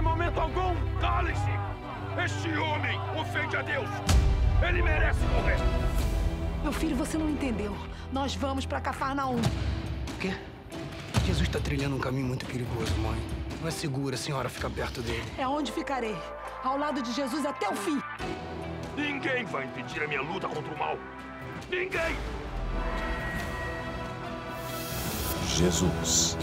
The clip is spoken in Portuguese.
em momento algum! Cale-se! Este homem ofende a Deus! Ele merece morrer! Meu filho, você não entendeu. Nós vamos para Cafarnaum. O quê? Jesus está trilhando um caminho muito perigoso, mãe. Não é seguro a senhora ficar perto dele. É onde ficarei. Ao lado de Jesus até o fim. Ninguém vai impedir a minha luta contra o mal. Ninguém! Jesus.